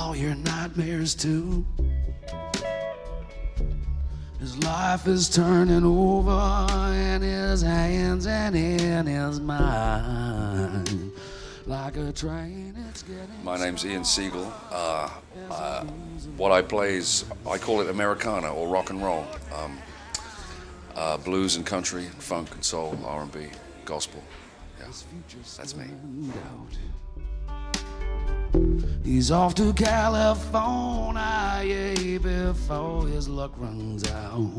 all your nightmares too. His life is turning over in his hands and in his mind. Like a train, it's getting. My name's Ian Siegal. Uh, uh, what I play is, I call it Americana or rock and roll. Um, uh, blues and country, funk and soul, R&B, gospel. Yeah, that's me. He's off to California yeah, before his luck runs out.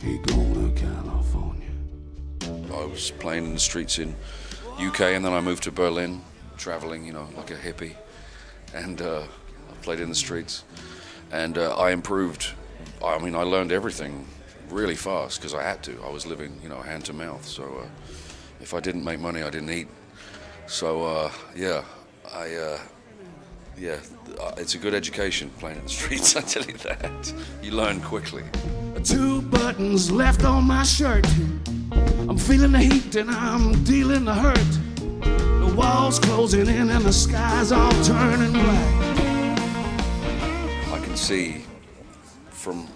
He going to California. I was playing in the streets in UK and then I moved to Berlin, traveling, you know, like a hippie. And uh, I played in the streets. And uh, I improved. I mean, I learned everything really fast because I had to. I was living, you know, hand to mouth. So uh, if I didn't make money, I didn't eat. So uh, yeah, I uh, yeah, uh, it's a good education playing in the streets. I tell you that. You learn quickly. Two buttons left on my shirt. I'm feeling the heat and I'm dealing the hurt. The walls closing in and the sky's all turning black. I can see from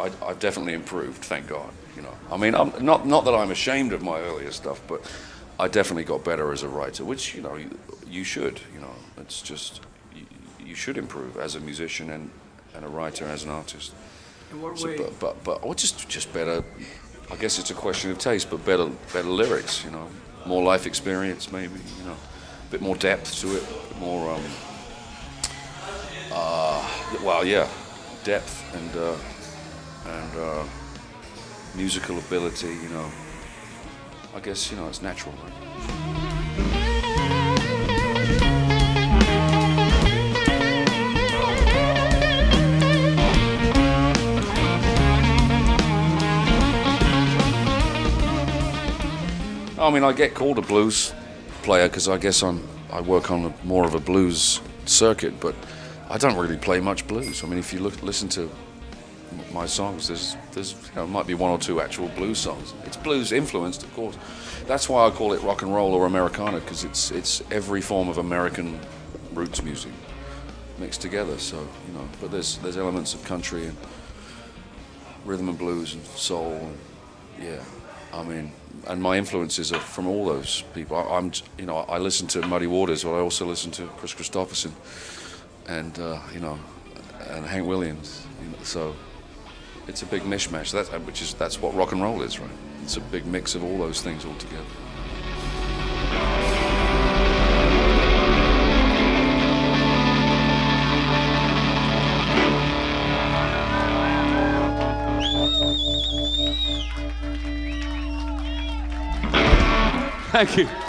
I, I've definitely improved, thank God. You know, I mean, I'm, not not that I'm ashamed of my earlier stuff, but I definitely got better as a writer, which you know you, you should. You know, it's just you, you should improve as a musician and, and a writer as an artist. In what So, way? but but but or just just better. I guess it's a question of taste, but better better lyrics. You know, more life experience, maybe. You know, a bit more depth to it, more. Um, uh, well, yeah, depth and uh, and uh, musical ability. You know, I guess you know it's natural. I mean, I get called a blues player because I guess I'm I work on a, more of a blues circuit, but I don't really play much blues. I mean, if you look listen to my songs, there's there's you know, might be one or two actual blues songs. It's blues influenced, of course. That's why I call it rock and roll or Americana because it's it's every form of American roots music mixed together. So you know, but there's there's elements of country and rhythm and blues and soul and yeah. I mean, and my influences are from all those people. I, I'm, you know, I listen to Muddy Waters, but I also listen to Kris Kristofferson, and uh, you know, and Hank Williams. You know, so it's a big mishmash. That's which is that's what rock and roll is, right? It's a big mix of all those things all together. Thank you.